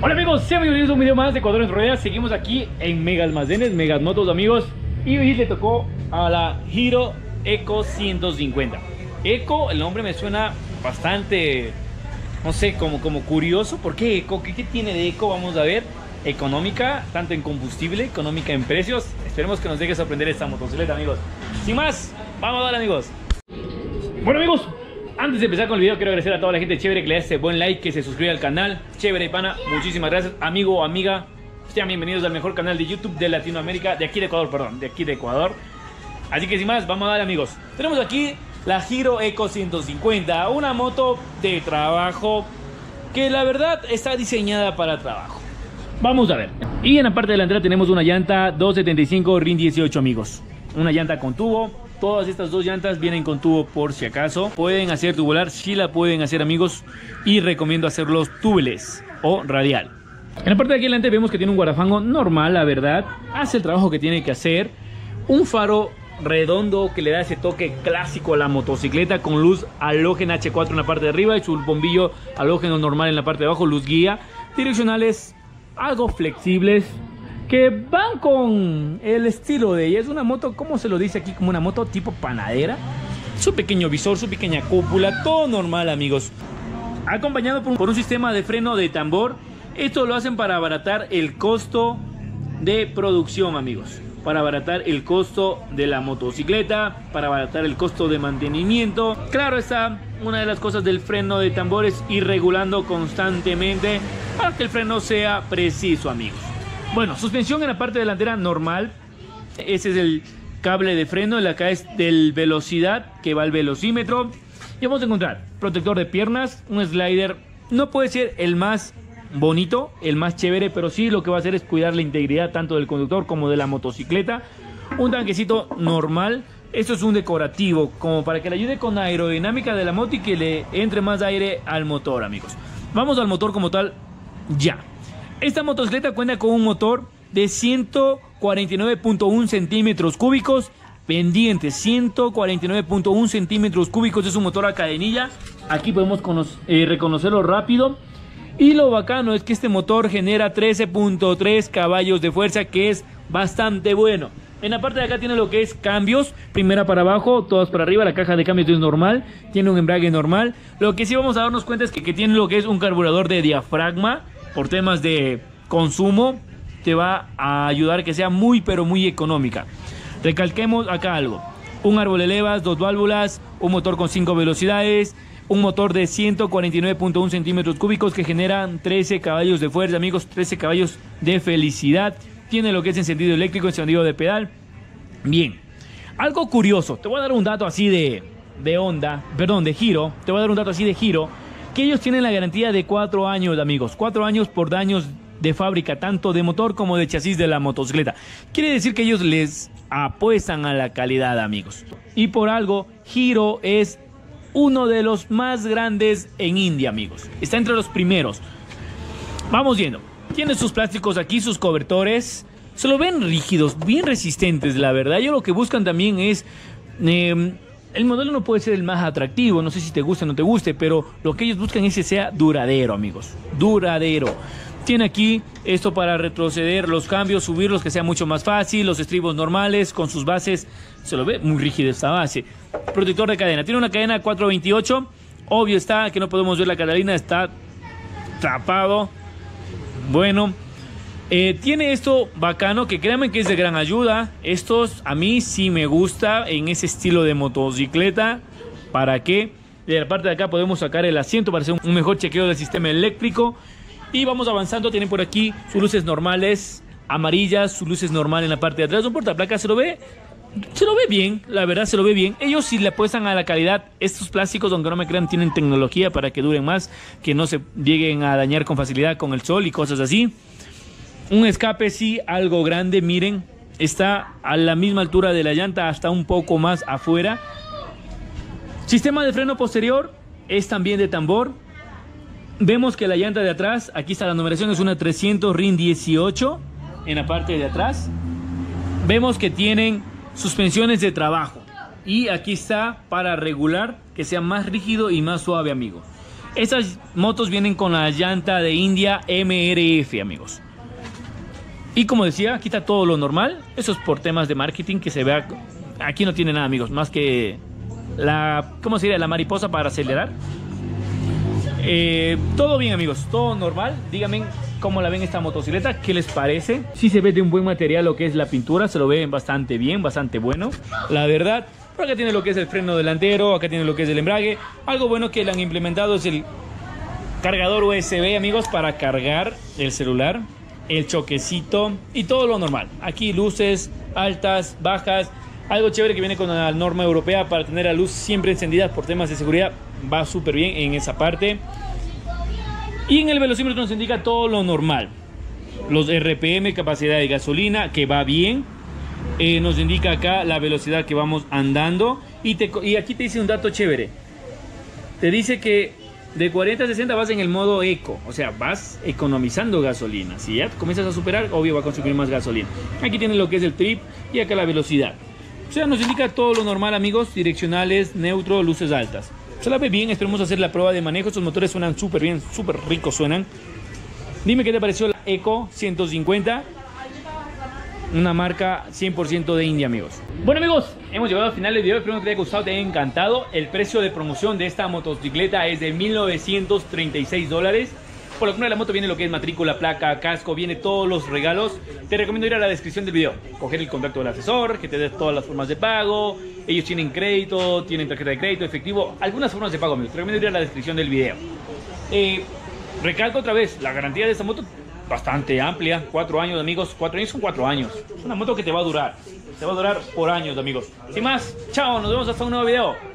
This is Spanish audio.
Hola amigos, sean bienvenidos a un video más de Ecuador en Ruedas Seguimos aquí en Mega Almacenes, Mega Motos amigos. Y hoy le tocó a la Hero Eco 150 Eco, el nombre me suena bastante, no sé, como, como curioso. ¿Por qué Eco? ¿Qué, ¿Qué tiene de Eco? Vamos a ver. Económica, tanto en combustible, económica en precios. Esperemos que nos deje sorprender esta motocicleta amigos. Sin más, vamos a dar amigos. Bueno amigos, antes de empezar con el video, quiero agradecer a toda la gente chévere que le hace buen like, que se suscribe al canal. Chévere y pana, muchísimas gracias. Amigo o amiga, sean bienvenidos al mejor canal de YouTube de Latinoamérica, de aquí de Ecuador, perdón, de aquí de Ecuador. Así que sin más, vamos a dar amigos. Tenemos aquí la Giro Eco 150, una moto de trabajo que la verdad está diseñada para trabajo. Vamos a ver. Y en la parte delantera tenemos una llanta 275 RIN 18 amigos. Una llanta con tubo, Todas estas dos llantas vienen con tubo por si acaso. Pueden hacer tubular, si la pueden hacer amigos. Y recomiendo hacerlos tubeless o radial. En la parte de aquí adelante vemos que tiene un guardafango normal, la verdad. Hace el trabajo que tiene que hacer. Un faro redondo que le da ese toque clásico a la motocicleta con luz halógena H4 en la parte de arriba y su bombillo halógeno normal en la parte de abajo, luz guía. Direccionales algo flexibles, que van con el estilo de ella. Es una moto, como se lo dice aquí? Como una moto tipo panadera. Su pequeño visor, su pequeña cúpula, todo normal amigos. Acompañado por un, sistema de freno de tambor. Esto lo hacen para abaratar el costo de producción amigos. Para abaratar el costo de la motocicleta, para abaratar el costo de mantenimiento. Claro está, una de las cosas del freno de tambores ir regulando constantemente para que el freno sea preciso amigos. Bueno, suspensión en la parte delantera normal. Ese es el cable de freno. El acá es del velocidad que va al velocímetro. Y vamos a encontrar protector de piernas, un slider. No puede ser el más bonito, el más chévere, pero sí lo que va a hacer es cuidar la integridad tanto del conductor como de la motocicleta. Un tanquecito normal. Esto es un decorativo, como para que le ayude con la aerodinámica de la moto y que le entre más aire al motor, amigos. Vamos al motor como tal, ya. Esta motocicleta cuenta con un motor de 149.1 centímetros cúbicos pendiente, 149.1 centímetros cúbicos es un motor a cadenilla. Aquí podemos eh, reconocerlo rápido. Y lo bacano es que este motor genera 13.3 caballos de fuerza, que es bastante bueno. En la parte de acá tiene lo que es cambios, primera para abajo, todas para arriba, la caja de cambios es normal, tiene un embrague normal. Lo que sí vamos a darnos cuenta es que, que tiene lo que es un carburador de diafragma, por temas de consumo, te va a ayudar que sea muy pero muy económica. Recalquemos acá algo. Un árbol de levas, dos válvulas, un motor con 5 velocidades, un motor de 149.1 centímetros cúbicos que generan 13 caballos de fuerza, amigos, 13 caballos de felicidad. Tiene lo que es encendido eléctrico, encendido de pedal. Bien, algo curioso, te voy a dar un dato así de, de onda, perdón, de giro, te voy a dar un dato así de giro que ellos tienen la garantía de cuatro años, amigos. Cuatro años por daños de fábrica, tanto de motor como de chasis de la motocicleta. Quiere decir que ellos les apuestan a la calidad, amigos. Y por algo, Hero es uno de los más grandes en India, amigos. Está entre los primeros. Vamos viendo. Tiene sus plásticos aquí, sus cobertores. Se lo ven rígidos, bien resistentes, la verdad. Yo lo que buscan también es... Em, el modelo no puede ser el más atractivo, no sé si te gusta o no te guste, pero lo que ellos buscan es que sea duradero, amigos. Duradero. Tiene aquí esto para retroceder los cambios, subirlos, que sea mucho más fácil, los estribos normales con sus bases, se lo ve muy rígido esta base. Protector de cadena, tiene una cadena 428, obvio está que no podemos ver la Catalina, está tapado. Bueno, eh, tiene esto bacano que créanme que es de gran ayuda. Estos a mí sí me gusta en ese estilo de motocicleta. ¿Para qué? De la parte de acá podemos sacar el asiento para hacer un mejor chequeo del sistema eléctrico. Y vamos avanzando. Tienen por aquí sus luces normales, amarillas, sus luces normales en la parte de atrás. Un portaplaca se lo ve. Se lo ve bien, la verdad se lo ve bien. Ellos si le apuestan a la calidad, estos plásticos, aunque no me crean, tienen tecnología para que duren más, que no se lleguen a dañar con facilidad con el sol y cosas así. Un escape sí, algo grande, miren, está a la misma altura de la llanta, hasta un poco más afuera. Sistema de freno posterior es también de tambor. Vemos que la llanta de atrás, aquí está la numeración, es una 300 RIN 18 en la parte de atrás. Vemos que tienen suspensiones de trabajo. Y aquí está para regular que sea más rígido y más suave, amigo. Estas motos vienen con la llanta de India MRF, amigos. Y como decía, aquí está todo lo normal. Eso es por temas de marketing que se vea. Aquí no tiene nada, amigos, más que la, ¿cómo sería? La mariposa para acelerar. Eh, todo bien, amigos, todo normal. Díganme cómo la ven esta motocicleta, qué les parece. Si se ve de un buen material lo que es la pintura, se lo ven bastante bien, bastante bueno. La verdad, por acá tiene lo que es el freno delantero, acá tiene lo que es el embrague. Algo bueno que le han implementado es el cargador USB, amigos, para cargar el celular el choquecito y todo lo normal. Aquí luces altas, bajas. Algo chévere que viene con la norma europea para tener la luz siempre encendida por temas de seguridad. Va súper bien en esa parte. Y en el velocímetro nos indica todo lo normal. Los RPM, capacidad de gasolina, que va bien. Eh, nos indica acá la velocidad que vamos andando. Y, y aquí te dice un dato chévere. Te dice que de 40 a 60 vas en el modo eco, o sea, vas economizando gasolina. Si ya comienzas a superar, obvio va a consumir más gasolina. Aquí tiene lo que es el trip y acá la velocidad. O sea, nos indica todo lo normal, amigos, direccionales, neutro, luces altas. Se la ve bien, esperemos hacer la prueba de manejo. Estos motores suenan súper bien, súper ricos suenan. Dime qué te pareció la Eco 150 una marca 100% de India, amigos. Bueno, amigos, hemos llegado al final del video. Espero que te haya gustado, te haya encantado. El precio de promoción de esta motocicleta es de 1936 dólares. Por lo que de la moto viene lo que es matrícula, placa, casco, viene todos los regalos. Te recomiendo ir a la descripción del video, coger el contacto del asesor, que te dé todas las formas de pago. Ellos tienen crédito, tienen tarjeta de crédito, efectivo, algunas formas de pago, amigos. Te recomiendo ir a la descripción del video. Eh, recalco otra vez, la garantía de esta moto bastante amplia. Cuatro años, amigos. Cuatro años son cuatro años. Es una moto que te va a durar. Te va a durar por años, amigos. Sin más, chao. Nos vemos hasta un nuevo video.